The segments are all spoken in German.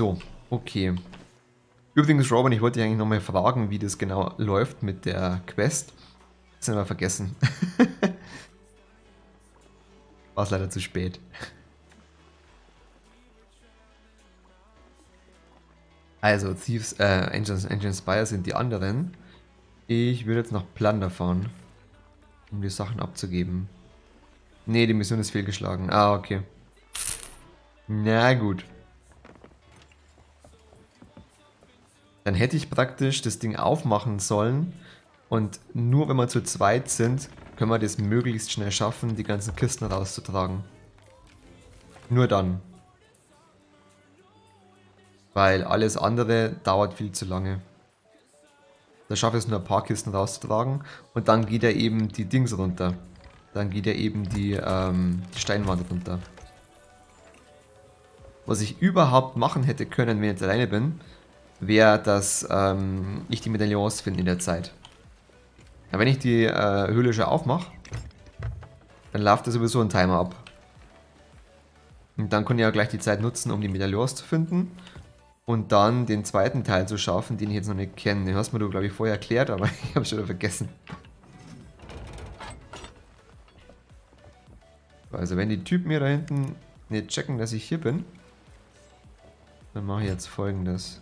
So, okay. Übrigens, Robin, ich wollte dich eigentlich nochmal fragen, wie das genau läuft mit der Quest. Das haben wir vergessen. War es leider zu spät. Also, Thieves, äh, Engines, Engine Spire sind die anderen. Ich will jetzt nach Plunder fahren, um die Sachen abzugeben. Ne, die Mission ist fehlgeschlagen. Ah, okay. Na gut. Dann hätte ich praktisch das Ding aufmachen sollen und nur wenn wir zu zweit sind, können wir das möglichst schnell schaffen, die ganzen Kisten rauszutragen. Nur dann. Weil alles andere dauert viel zu lange. Da schaffe ich es nur ein paar Kisten rauszutragen und dann geht er eben die Dings runter. Dann geht er eben die, ähm, die Steinwand runter. Was ich überhaupt machen hätte können, wenn ich alleine bin, wäre, dass ähm, ich die Medaillons finde in der Zeit. Ja, wenn ich die äh, Höhle schon aufmache, dann läuft da sowieso ein Timer ab. Und dann kann ich ja gleich die Zeit nutzen, um die Medaillons zu finden. Und dann den zweiten Teil zu schaffen, den ich jetzt noch nicht kenne. Den hast du mir, glaube ich, vorher erklärt, aber ich habe schon vergessen. Also wenn die Typen mir da hinten nicht checken, dass ich hier bin, dann mache ich jetzt folgendes.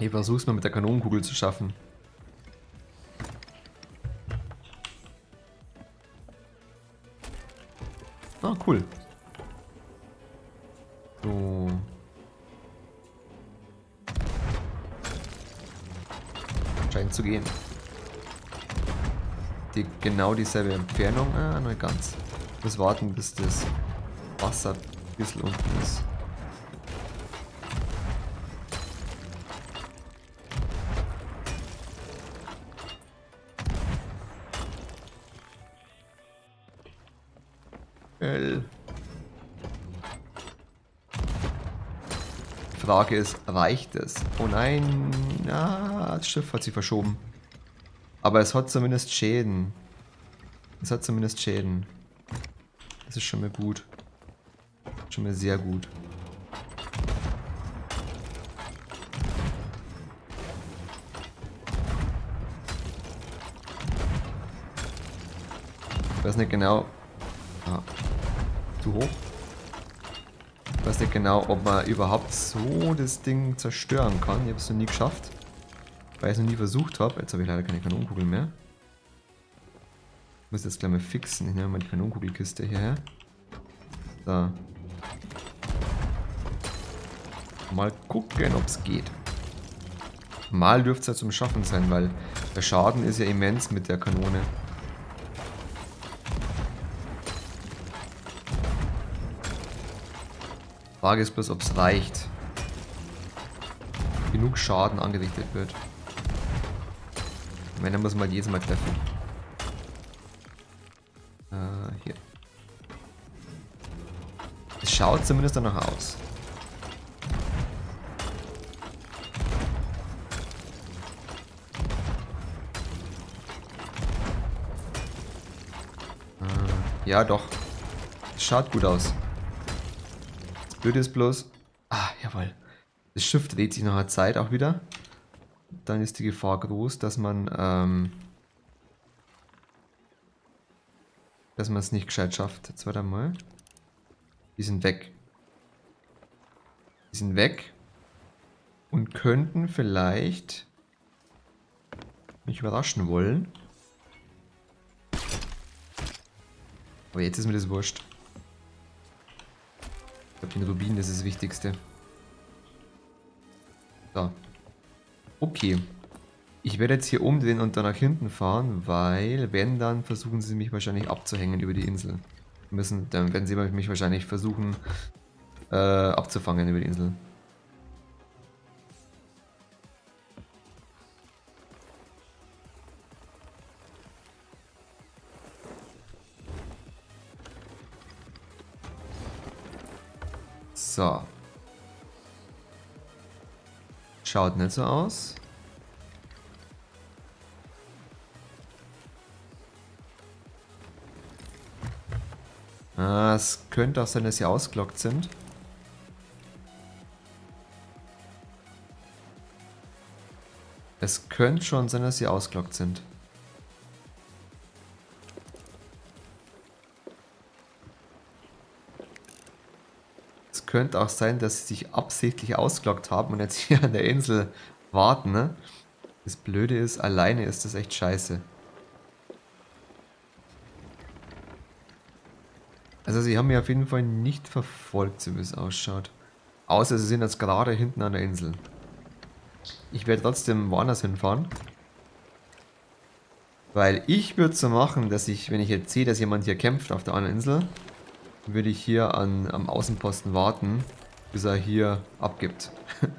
Ich versuch's mal mit der Kanonenkugel zu schaffen. Ah, cool. So. Scheint zu gehen. Die, genau dieselbe Entfernung. Ah, nicht ganz. Muss warten, bis das Wasser ein bisschen unten ist. Frage ist, reicht es? Oh nein, na, das Schiff hat sich verschoben. Aber es hat zumindest Schäden. Es hat zumindest Schäden. Das ist schon mal gut. Schon mal sehr gut. Ich weiß nicht genau, zu hoch. Ich weiß nicht genau, ob man überhaupt so das Ding zerstören kann. Ich habe es noch nie geschafft. Weil ich es noch nie versucht habe. Jetzt habe ich leider keine Kanonenkugel mehr. Ich muss jetzt gleich mal fixen. Ich nehme mal die Kanonenkugelkiste hierher. So. Mal gucken, ob es geht. Mal dürfte es ja zum Schaffen sein, weil der Schaden ist ja immens mit der Kanone. Frage ist bloß, ob es reicht. Genug Schaden angerichtet wird. Wenn, dann muss man halt jedes Mal treffen. Äh, hier. Es schaut zumindest danach aus. Äh, ja, doch. Schaut gut aus. Blöd ist bloß... Ah, jawohl. Das Schiff dreht sich nach einer Zeit auch wieder. Dann ist die Gefahr groß, dass man... Ähm, dass man es nicht gescheit schafft. Jetzt warte mal. Die sind weg. Die sind weg. Und könnten vielleicht mich überraschen wollen. Aber jetzt ist mir das wurscht. Ich glaube, den Rubin ist das Wichtigste. So. Okay. Ich werde jetzt hier umdrehen und dann nach hinten fahren, weil, wenn, dann versuchen sie mich wahrscheinlich abzuhängen über die Insel. Müssen, dann werden sie mich wahrscheinlich versuchen äh, abzufangen über die Insel. Schaut nicht so aus. Ah, es könnte auch sein, dass sie ausgelockt sind. Es könnte schon sein, dass sie ausgelockt sind. Könnte auch sein, dass sie sich absichtlich ausgelockt haben und jetzt hier an der Insel warten. Ne? Das Blöde ist, alleine ist das echt scheiße. Also sie haben mich auf jeden Fall nicht verfolgt, so wie es ausschaut. Außer sie sind jetzt gerade hinten an der Insel. Ich werde trotzdem woanders hinfahren. Weil ich würde so machen, dass ich, wenn ich jetzt sehe, dass jemand hier kämpft auf der anderen Insel, würde ich hier an, am Außenposten warten, bis er hier abgibt.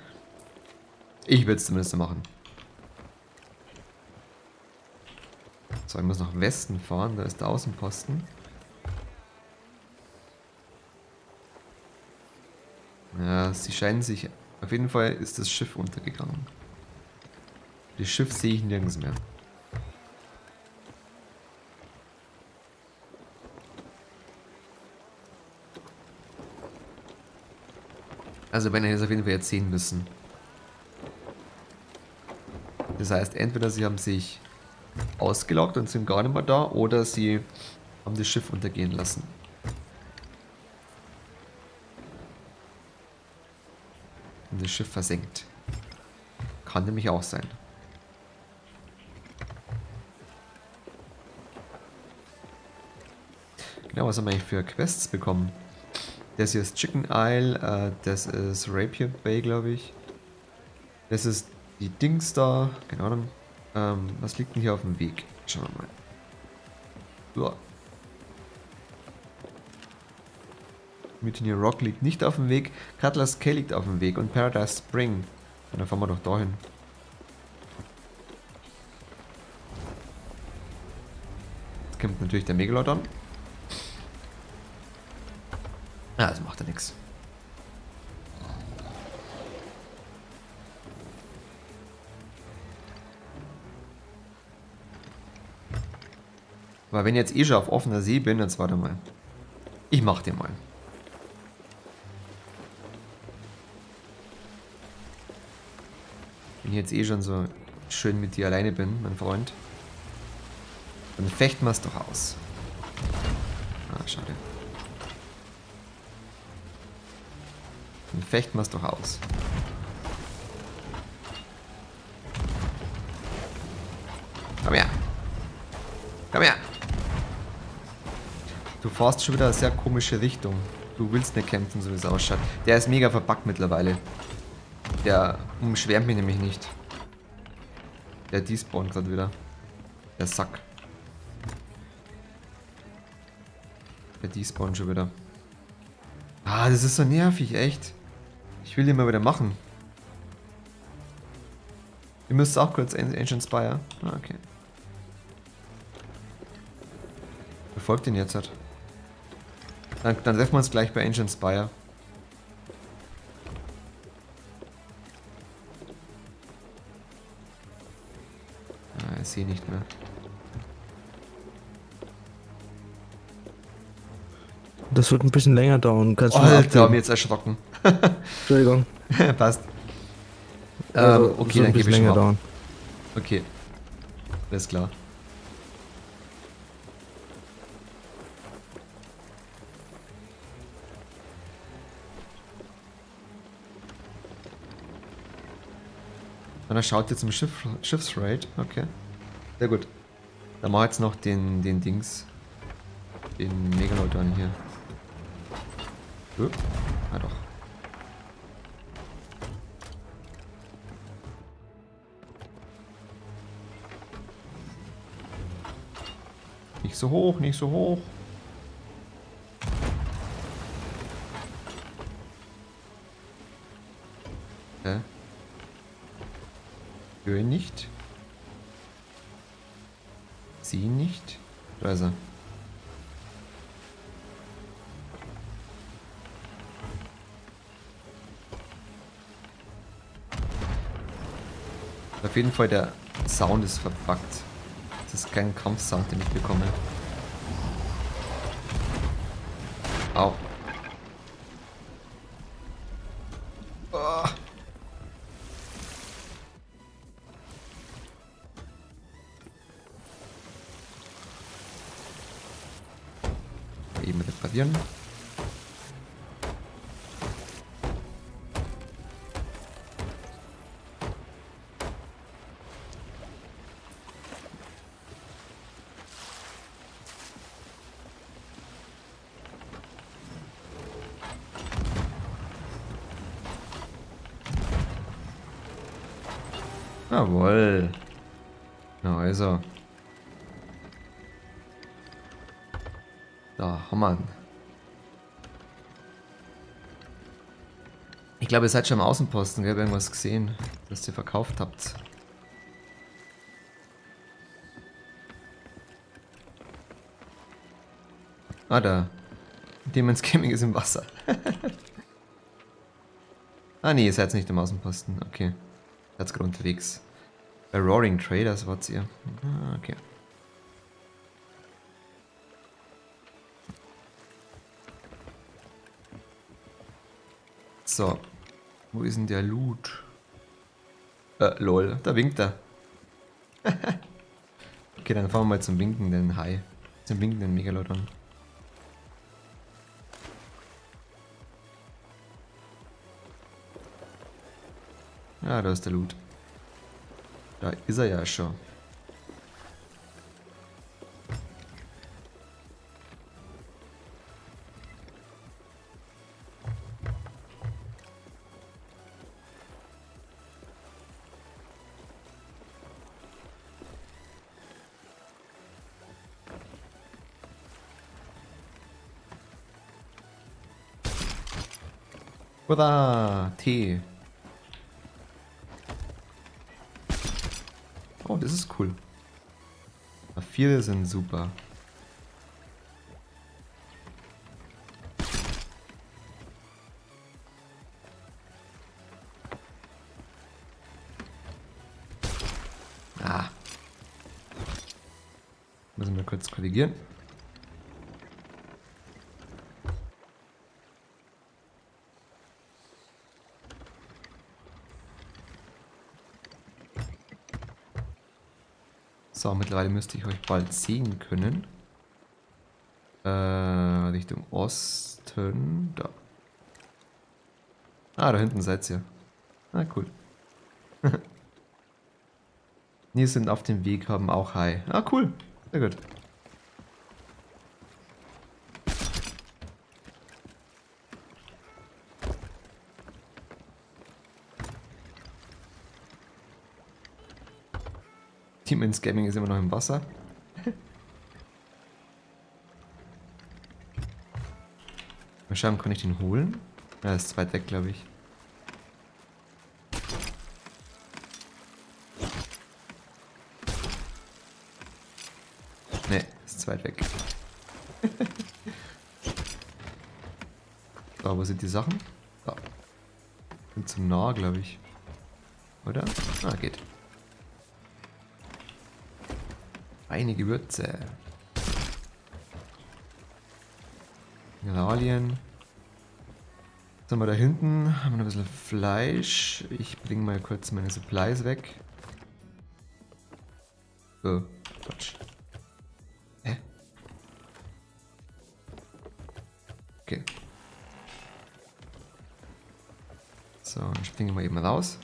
ich würde es zumindest machen. So, ich muss nach Westen fahren, da ist der Außenposten. Ja, sie scheinen sich... Auf jeden Fall ist das Schiff untergegangen. Das Schiff sehe ich nirgends mehr. Also wenn er jetzt auf jeden Fall jetzt sehen müssen. Das heißt, entweder sie haben sich ausgelockt und sind gar nicht mehr da, oder sie haben das Schiff untergehen lassen. Und das Schiff versenkt. Kann nämlich auch sein. Genau, was haben wir eigentlich für Quests bekommen? Das hier ist Chicken Isle, äh, das ist Rapier Bay, glaube ich. Das ist die Dings da, keine Ahnung. Ähm, was liegt denn hier auf dem Weg? Schauen wir mal. Ja. Mutiny Rock liegt nicht auf dem Weg, Cutlass Cay liegt auf dem Weg und Paradise Spring. Und dann fahren wir doch dahin. Jetzt kommt natürlich der Megalodon. Ja, also macht er nichts. Aber wenn ich jetzt eh schon auf offener See bin, jetzt warte mal. Ich mach den mal. Wenn ich jetzt eh schon so schön mit dir alleine bin, mein Freund. Dann fechten wir es doch aus. Ah, schade. Dann fechten wir es doch aus. Komm her. Komm her. Du fährst schon wieder eine sehr komische Richtung. Du willst nicht kämpfen, so wie es ausschaut. Der ist mega verpackt mittlerweile. Der umschwärmt mich nämlich nicht. Der despawnt gerade wieder. Der Sack. Der despawnt schon wieder. Ah, das ist so nervig, echt. Ich will den mal wieder machen. Ihr müsst auch kurz Ancient Spire. Ah, okay. Befolgt den jetzt halt. Dann, dann treffen wir uns gleich bei Ancient Spire. Ah, ich sehe nicht mehr. Das wird ein bisschen länger dauern. Kannst du Alter, mir jetzt erschrocken. Entschuldigung. Passt. Also, ähm, okay, dann gebe ich länger dauern. Okay. Alles klar. Und er schaut jetzt im Schiff, Schiffsraid. Okay. Sehr gut. Dann mach jetzt noch den, den Dings. Den Megalodon hier. Oh. Ah doch. Nicht so hoch, nicht so hoch. Höhe nicht. Sie nicht. Da. Auf jeden Fall der Sound ist verpackt. Das ist kein Kampfsound, den ich bekomme. Au. Oh. Eben reparieren. Jawohl. Na also. Da, Hammer. Ich glaube, ihr seid schon am Außenposten, gell? Irgendwas gesehen, dass ihr verkauft habt. Ah, da. Demons Gaming ist im Wasser. ah, nee, ihr seid nicht im Außenposten. Okay. Gerade unterwegs. Bei Roaring Traders wart ihr. Ah, okay. So. Wo ist denn der Loot? Äh, lol. Da winkt er. okay, dann fahren wir mal zum winkenden Hai. Zum winkenden Megalodon. Ja, da ist der Loot. Da ist er ja schon. Tee. Das ist cool. Viele sind super. Ah. Müssen wir kurz korrigieren. So, mittlerweile müsste ich euch bald sehen können. Äh, Richtung Osten. Da. Ah, da hinten seid ihr. Ah, cool. Wir sind auf dem Weg, haben auch Hai. Ah, cool. Sehr gut. Demons Gaming ist immer noch im Wasser. Mal schauen, kann ich den holen? Ja, ist weit weg, glaube ich. Ne, ist weit weg. so, wo sind die Sachen? Da. Sind zu nah, glaube ich. Oder? Ah, geht. Feine Gewürze. Mineralien. Haben wir da hinten? Haben wir noch ein bisschen Fleisch. Ich bringe mal kurz meine Supplies weg. Oh, Quatsch. Hä? Okay. So, dann springen wir eben raus.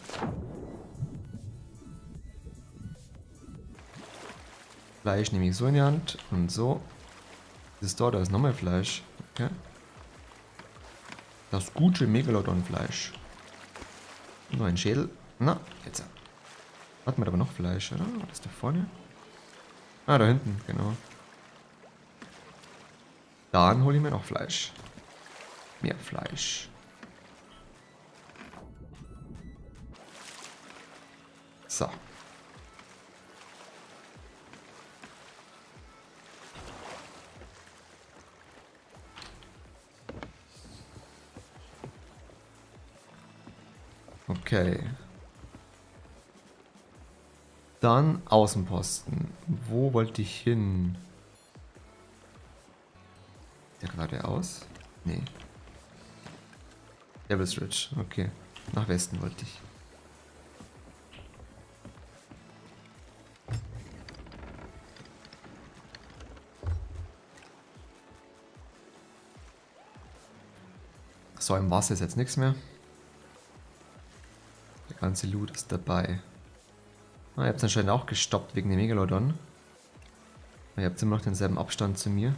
Fleisch nehme ich so in die Hand und so. Das ist dort, da ist nochmal Fleisch. Okay. Das gute Megalodon-Fleisch. Nur ein Schädel. Na, jetzt. Hat man aber noch Fleisch, oder? Was ist da vorne? Ah, da hinten, genau. Dann hole ich mir noch Fleisch. Mehr Fleisch. So. Okay. Dann Außenposten. Wo wollte ich hin? Der geradeaus? Nee. Devil's Ridge, okay. Nach Westen wollte ich. So, im Wasser ist jetzt nichts mehr. Ganze Loot ist dabei. Ah, ihr habt anscheinend auch gestoppt wegen dem Megalodon. Ihr habt immer noch denselben Abstand zu mir.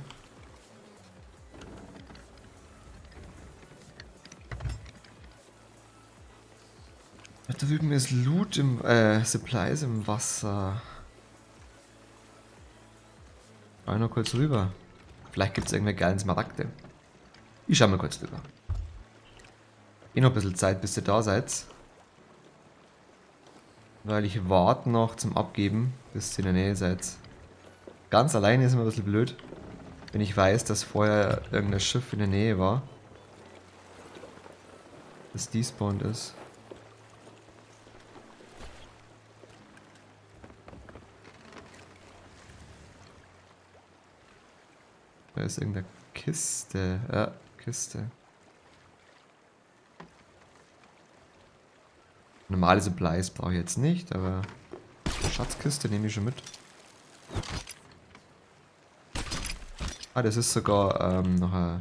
Da drüben ist Loot im, äh, Supplies im Wasser. Schau noch kurz rüber. Vielleicht gibt es irgendwelche geilen Smaragde. Ich schau mal kurz rüber. Eh noch ein bisschen Zeit, bis ihr da seid. Weil ich warte noch zum Abgeben, bis ihr in der Nähe seid. Ganz alleine ist immer ein bisschen blöd, wenn ich weiß, dass vorher irgendein Schiff in der Nähe war. Das despawned ist. Da ist irgendeine Kiste. Ja, Kiste. Normale Supplies brauche ich jetzt nicht, aber Schatzkiste nehme ich schon mit. Ah, das ist sogar ähm, noch ein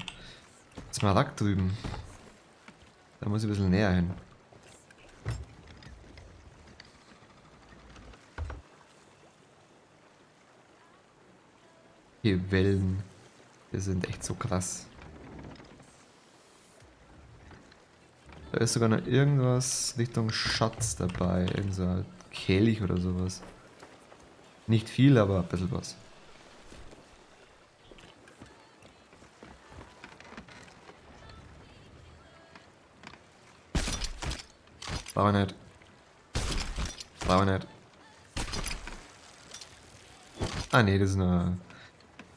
Smaragd drüben. Da muss ich ein bisschen näher hin. Die Wellen, die sind echt so krass. Da ist sogar noch irgendwas Richtung Schatz dabei. Irgend so ein Kelch oder sowas. Nicht viel, aber ein bisschen was. Brauche nicht. Brauche nicht. Ah ne, das ist nur,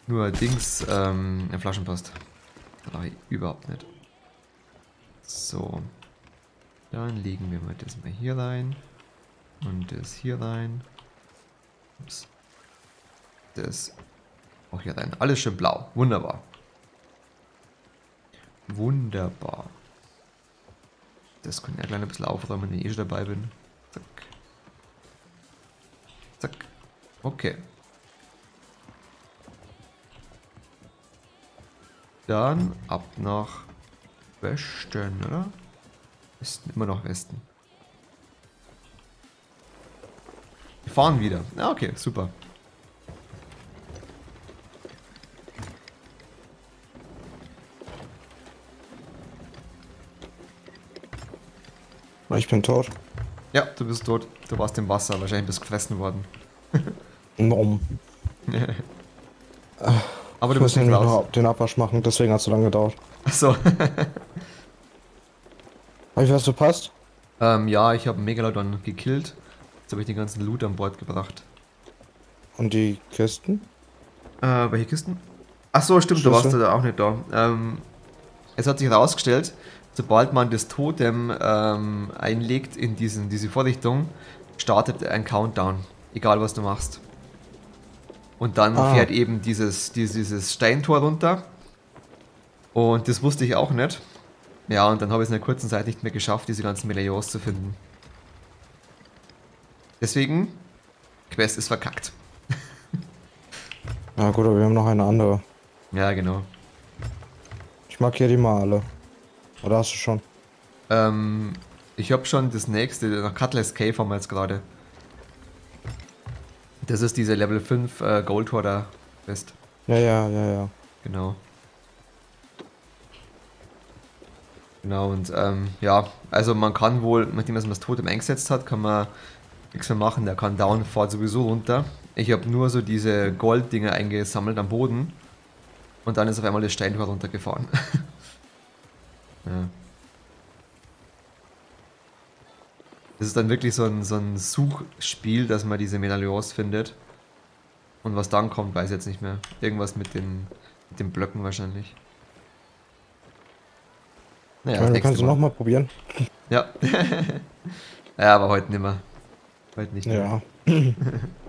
nur Dings, ähm, ein Flaschenpost. Brauche ich überhaupt nicht. So. Dann legen wir mal das mal hier rein. Und das hier rein. Ups. Das auch hier rein. Alles schön blau. Wunderbar. Wunderbar. Das können wir gleich ein bisschen aufräumen, wenn ich eh schon dabei bin. Zack. Zack. Okay. Dann ab nach Westen, oder? Westen, immer noch Westen. Wir fahren wieder. Ah, okay, super. Ich bin tot. Ja, du bist tot. Du warst im Wasser. Wahrscheinlich bist du gefressen worden. Nom. Aber ich du muss bist nicht raus. den Abwasch machen, deswegen hat es so lange gedauert. Achso. Habe ich was verpasst? ähm, ja, ich habe einen Megalodon gekillt. Jetzt habe ich den ganzen Loot an Bord gebracht. Und die Kisten? Äh, welche Kisten? Ach so, stimmt, du warst Schlüssel. da auch nicht da. Ähm, es hat sich herausgestellt, sobald man das Totem ähm, einlegt in diesen, diese Vorrichtung, startet ein Countdown. Egal was du machst. Und dann Ah. fährt eben dieses, dieses, dieses Steintor runter. Und das wusste ich auch nicht. Ja, und dann habe ich es in einer kurzen Zeit nicht mehr geschafft, diese ganzen Medaillons zu finden. Deswegen, Quest ist verkackt. Ja gut, aber wir haben noch eine andere. Ja, genau. Ich markiere die mal alle. Oder hast du schon? Ähm, ich habe schon das nächste, nach Cutlass Cave haben wir jetzt gerade. Das ist diese Level 5 äh, Gold Hoarder Quest. Ja, ja, ja, ja. Genau. Genau, und ähm, ja, also man kann wohl, nachdem man das Totem eingesetzt hat, kann man nichts mehr machen. Der kann down, fährt sowieso runter. Ich habe nur so diese Golddinger eingesammelt am Boden. Und dann ist auf einmal das Steintor runtergefahren. ja. Das ist dann wirklich so ein, so ein Suchspiel, dass man diese Medaillons findet. Und was dann kommt, weiß ich jetzt nicht mehr. Irgendwas mit den, mit den Blöcken wahrscheinlich. Naja, Ja, kannst du Mal. noch mal probieren. Ja. ja, aber heute nicht mehr. Heute nicht mehr. Ja.